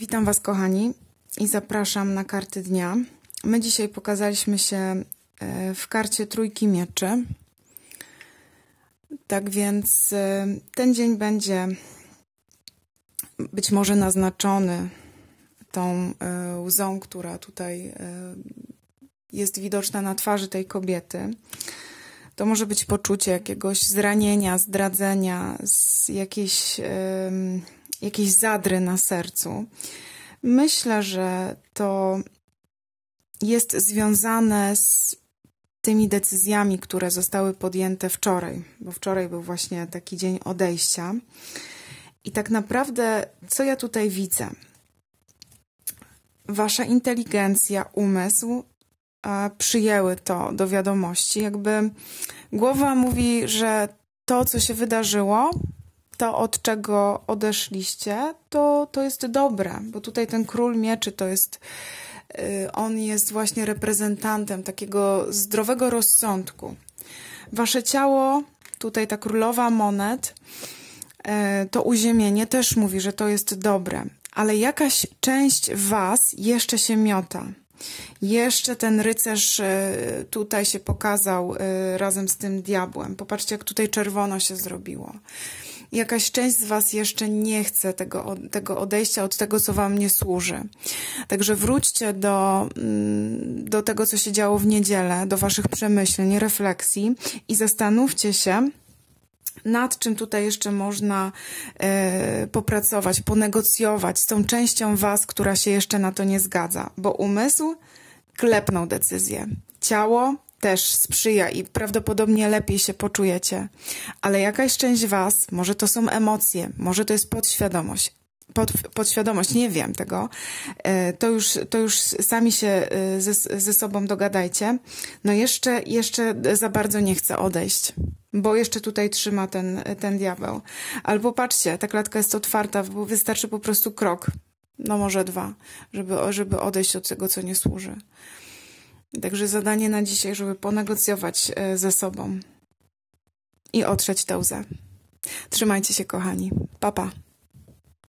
Witam Was, kochani, i zapraszam na karty dnia. My dzisiaj pokazaliśmy się e, w karcie Trójki Mieczy. Tak więc e, ten dzień będzie być może naznaczony tą e, łzą, która tutaj jest widoczna na twarzy tej kobiety. To może być poczucie jakiegoś zranienia, zdradzenia, z jakiejś jakieś zadry na sercu. Myślę, że to jest związane z tymi decyzjami, które zostały podjęte wczoraj, bo wczoraj był właśnie taki dzień odejścia. I tak naprawdę, co ja tutaj widzę? Wasza inteligencja, umysł przyjęły to do wiadomości. Jakby głowa mówi, że to, co się wydarzyło, to, od czego odeszliście, to, to jest dobre, bo tutaj ten król mieczy to jest, y, on jest właśnie reprezentantem takiego zdrowego rozsądku. Wasze ciało, tutaj ta królowa monet, y, to uziemienie też mówi, że to jest dobre, ale jakaś część was jeszcze się miota. Jeszcze ten rycerz y, tutaj się pokazał razem z tym diabłem. Popatrzcie, jak tutaj czerwono się zrobiło jakaś część z Was jeszcze nie chce tego, tego odejścia od tego, co Wam nie służy. Także wróćcie do, mm, do tego, co się działo w niedzielę, do Waszych przemyśleń, refleksji i zastanówcie się, nad czym tutaj jeszcze można e, popracować, ponegocjować z tą częścią Was, która się jeszcze na to nie zgadza, bo umysł klepnął decyzję. Ciało też sprzyja i prawdopodobnie lepiej się poczujecie. Ale jakaś część Was, może to są emocje, może to jest podświadomość, pod, podświadomość, nie wiem tego, e, to już, to już sami się e, ze, ze sobą dogadajcie. No jeszcze, jeszcze za bardzo nie chcę odejść, bo jeszcze tutaj trzyma ten, ten diabeł. Albo patrzcie, ta klatka jest otwarta, bo wystarczy po prostu krok, no może dwa, żeby, żeby odejść od tego, co nie służy. Także zadanie na dzisiaj, żeby ponegocjować e, ze sobą i otrzeć tę łzę. Trzymajcie się, kochani. Papa. Pa.